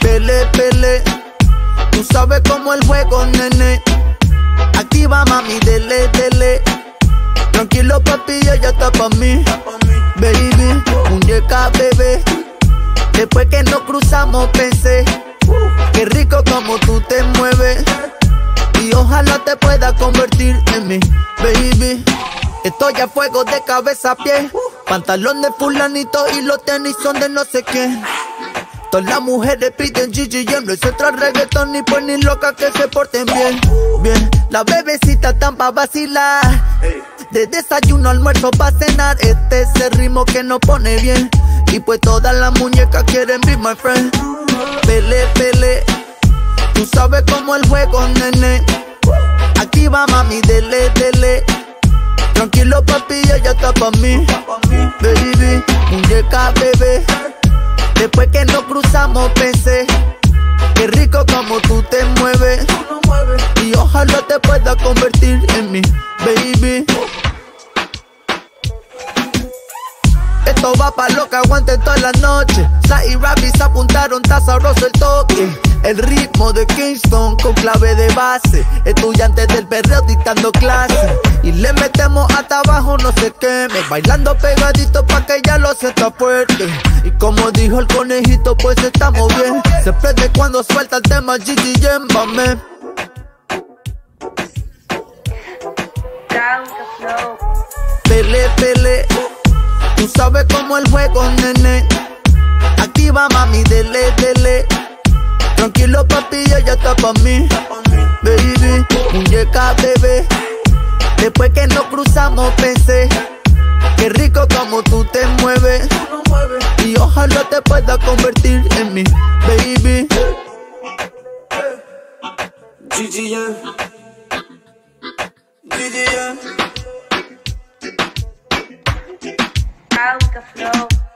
Pele, pele, tú sabes cómo el juego, nene. Activa, mami, dele, dele. Tranquilo, papi, ella está pa' mí. Baby, muñeca, bebé. Después que nos cruzamos, pensé. Qué rico como tú te mueves. Y ojalá te pueda convertir en mí, baby. Estoy a fuego de cabeza a pie. Pantalón de fulanito y los tenis son de no sé quién. Todas las mujeres piden Gigi y no es otra reggaetón ni por ni loca que se porten bien, bien. La bebecita tan pa' vacilar. De desayuno, almuerzo pa' cenar. Este es el ritmo que nos pone bien. Y pues todas las muñecas quieren be my friend. Pele, pele. Tú sabes cómo el juego, nene. Activa, mami, dele, dele. Tranquilo, papi, ella está pa' mí. Baby, muñeca, bebé. Después que nos cruzamos, pensé. Qué rico como tú te mueves. Y ojalá te pueda convertir en mí, Esto va pa' lo que aguante toda la noche. Sa y Rabbit se apuntaron, está sabroso el toque. El ritmo de Kingston con clave de base. Estudiantes del perreo dictando clase. Y le metemos hasta abajo, no se queme. Bailando pegadito pa' que ya lo sienta fuerte. Y como dijo el conejito, pues estamos bien. Se prende cuando suelta el tema. Cauca Flow. Pele, pele. Tú sabes cómo el juego, nene. Activa, mami, dele, dele. Tranquilo, papi, ella está pa' mí. Baby, muñeca, bebé. Después que nos cruzamos, pensé. Qué rico como tú te mueves. Y ojalá te pueda convertir en mí, baby. GGN. GGN. out with the flow.